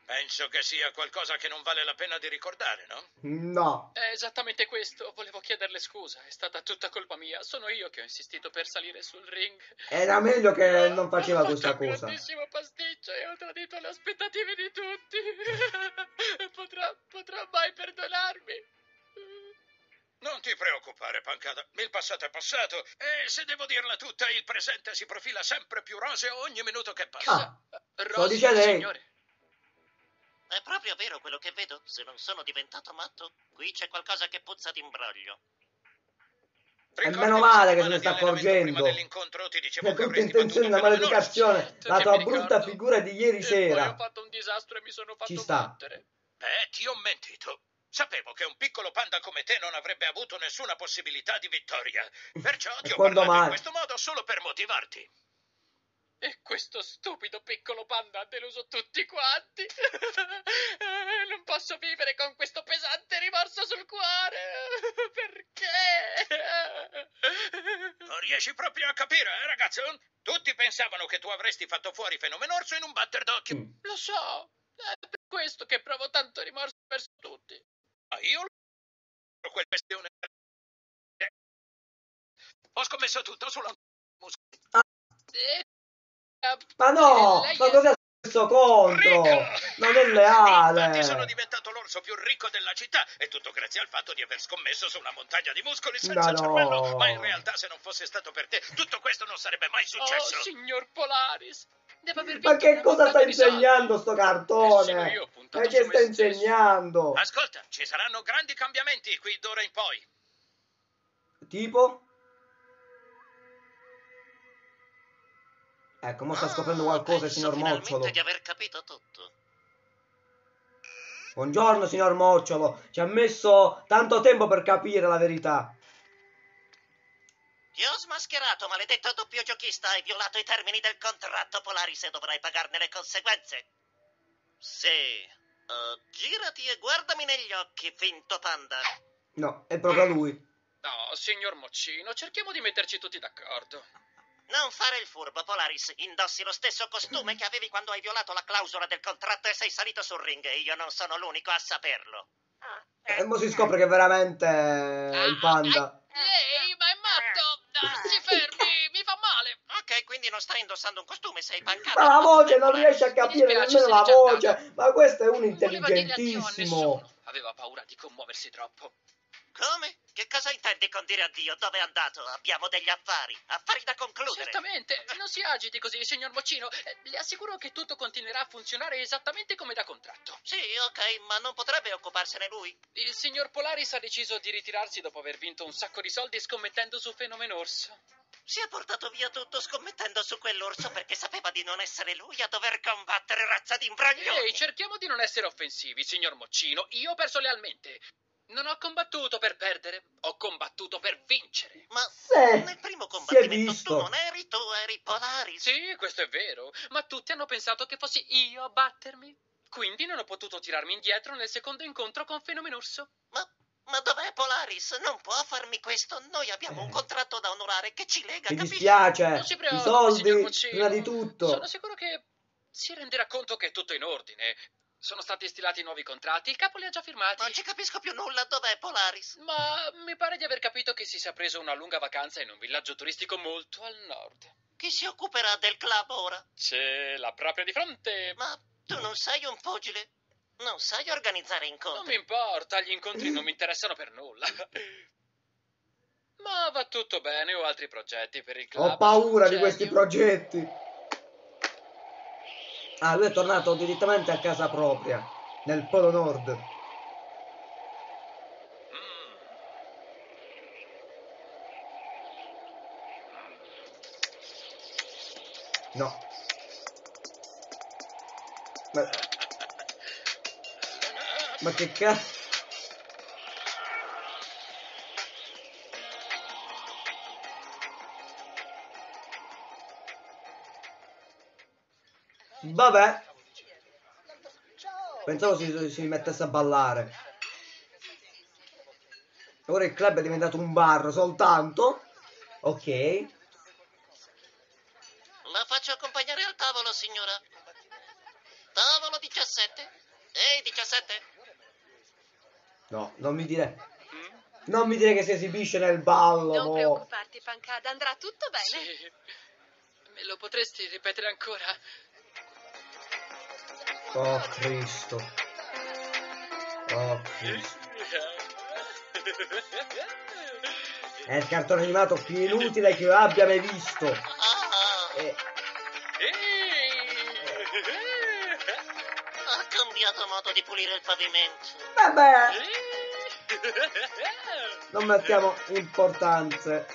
Penso che sia qualcosa che non vale la pena di ricordare, no? No. È esattamente questo. Volevo chiederle scusa. È stata tutta colpa mia. Sono io che ho insistito per salire sul ring. Era meglio che non faceva Ho fatto questa un cosa. grandissimo pasticcio e ho tradito le aspettative di tutti. potrà, potrà mai perdonarmi? Non ti preoccupare, Pancada. Il passato è passato. E se devo dirla tutta, il presente si profila sempre più roseo ogni minuto che passa. Ah, dice lei. signore. È proprio vero quello che vedo? Se non sono diventato matto, qui c'è qualcosa che puzza d'imbroglio. Ricordi meno la male che se ne sta accorgendo. Dell'incontro ti dicevo È che tutta avresti intenzione fenomeno maleducazione. Certo La tua brutta ricordo. figura di ieri E poi sera. ho fatto un disastro e mi sono fatto Ci sta. battere. Beh, ti ho mentito. Sapevo che un piccolo panda come te non avrebbe avuto nessuna possibilità di vittoria. Perciò ti E ho quando parlato in mai? questo modo solo per motivarti. E questo stupido piccolo panda ha deluso tutti quanti. Eh, non posso vivere con questo pesante rimorso sul cuore. Perché? Non riesci proprio a capire, eh, ragazzo? Tutti pensavano che tu avresti fatto fuori Fenomenorso in un batter d'occhio. Mm. Lo so. È per questo che provo tanto rimorso verso tutti. Ma io lo quel bestione. Ho scommesso tutto sulla musica. E... eh, Ma no, lei ma è- cos'è successo contro? Non è leale. Infatti sono diventato l'orso più ricco della città e tutto grazie al fatto di aver scommesso su una montagna di muscoli senza no. cervello. Ma in realtà se non fosse stato per te tutto questo non sarebbe mai successo. Oh, signor Polaris. Devo aver Ma che cosa sta insegnando sto cartone? io ho puntato Ma su che sta insegnando? Ascolta, ci saranno grandi cambiamenti qui d'ora in poi. Tipo? Ecco, mo sta Ah, scoprendo qualcosa il signor Mocciolo. di aver capito tutto. Buongiorno, signor Mocciolo. Ci ha messo tanto tempo per capire la verità. Ti ho smascherato, maledetto doppio giochista. Hai violato i termini del contratto Polaris e dovrai pagarne le conseguenze. Sì. Eh, girati e guardami negli occhi, finto panda. No, è proprio lui. No, signor Moccino, cerchiamo di metterci tutti d'accordo. Non fare il furbo, Polaris. Indossi lo stesso costume che avevi quando hai violato la clausola del contratto e sei salito sul ring. E io non sono l'unico a saperlo. E mo si scopre che veramente è il panda. Ehi, ma è matto! Ah, si fermi, mi fa male! Ok, quindi non stai indossando un costume, sei pancato. Ma la voce non riesce a capire nemmeno la voce. Ma questo è un intelligentissimo. nessuno. Aveva paura di commuoversi troppo. Come? Che cosa intendi con dire addio? Dove è andato? Abbiamo degli affari. Affari da concludere. Certamente, non si agiti così, signor Moccino. Eh, Le assicuro che tutto continuerà a funzionare esattamente come da contratto. Sì, ok, ma non potrebbe occuparsene lui? Il signor Polaris ha deciso di ritirarsi dopo aver vinto un sacco di soldi scommettendo su Fenomenorso. Si è portato via tutto scommettendo su quell'orso perché sapeva di non essere lui a dover combattere razza di imbroglioni. Ehi, cerchiamo di non essere offensivi, signor Moccino. Io ho perso lealmente. Non ho combattuto per perdere, ho combattuto per vincere. Ma Sì, nel primo combattimento tu non eri, tu eri Polaris. Sì, questo è vero, ma tutti hanno pensato che fossi io a battermi. Quindi non ho potuto tirarmi indietro nel secondo incontro con Fenomenorso. Ma, ma dov'è Polaris? Non può farmi questo. Noi abbiamo un contratto da onorare che ci lega, Mi capisci? dispiace. Non si I preoccupi, soldi, signor Moccino. prima di tutto. Sono sicuro che si renderà conto che è tutto in ordine. Sono stati stilati nuovi contratti, il capo li ha già firmati. Non ci capisco più nulla. Dov'è Polaris? Ma mi pare di aver capito che si sia preso una lunga vacanza in un villaggio turistico molto al nord. Chi si occuperà del club ora? C'è la propria di fronte. Ma tu non sei un pugile? Non sai organizzare Non incontri? mi importa, gli incontri non mi interessano per nulla. Ma va tutto bene, ho altri progetti per il club. Ho paura di questi progetti. Ah, lui è tornato direttamente a casa propria, nel Polo Nord. No. Ma, ma che cazzo? Vabbè. Pensavo si, si mettesse a ballare. Ora il club è diventato un bar soltanto. Ok. La faccio accompagnare al tavolo, signora. Tavolo 17. 17? Ehi, 17? No, non mi dire. Mm? Non mi dire che si esibisce nel ballo. Non mo. preoccuparti, Pancada, andrà tutto bene. Sì. Me lo potresti ripetere ancora? Oh Cristo. Oh Cristo. È il cartone animato più inutile che io abbia mai visto. Ah, E- ha cambiato modo di pulire il pavimento. Vabbè, non mettiamo importanze.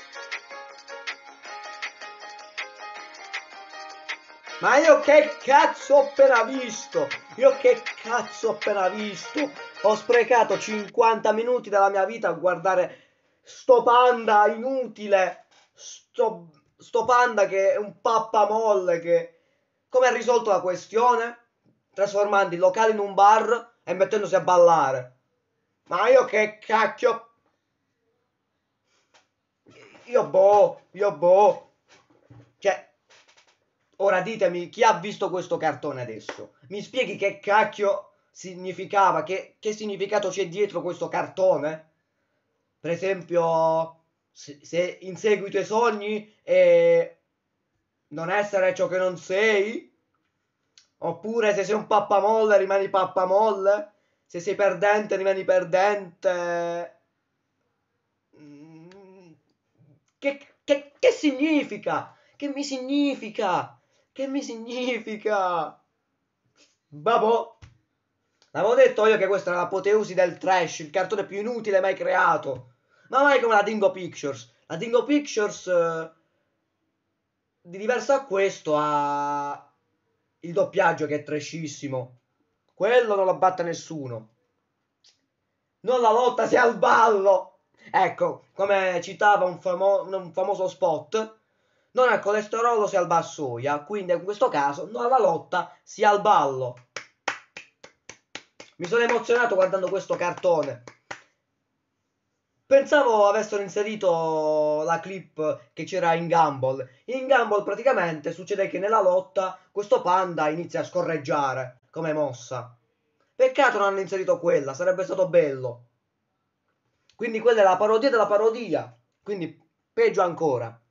Ma io che cazzo ho appena visto? Io che cazzo ho appena visto? Ho sprecato 50 minuti della mia vita a guardare sto panda inutile. Sto, sto panda che è un pappamolle che... Come ha risolto la questione? Trasformando il locale in un bar e mettendosi a ballare. Ma io che cacchio... Io boh, io boh. Cioè, ora ditemi chi ha visto questo cartone adesso. Mi spieghi che cacchio significava, che, che significato c'è dietro questo cartone? Per esempio, se, se insegui i tuoi sogni e non essere ciò che non sei? Oppure se sei un pappamolle rimani pappamolle? Se sei perdente rimani perdente? Mm, Che, che, che significa? Che mi significa? Che mi significa? Babò. L'avevo detto io che questa era l'apoteosi del trash, il cartone più inutile mai creato. Ma mai come la Dingo Pictures. La Dingo Pictures, eh, di diverso a questo, ha il doppiaggio che è trashissimo. Quello non lo batte nessuno. Non la lotta sia al ballo. Ecco, come citava un, famo- un famoso spot, non al colesterolo sia al vassoia. Quindi in questo caso non alla lotta sia al ballo. Mi sono emozionato guardando questo cartone. Pensavo avessero inserito la clip che c'era in Gumball. In Gumball praticamente succede che nella lotta questo panda inizia a scorreggiare come mossa. Peccato non hanno inserito quella, sarebbe stato bello. Quindi quella è la parodia della parodia. Quindi peggio ancora.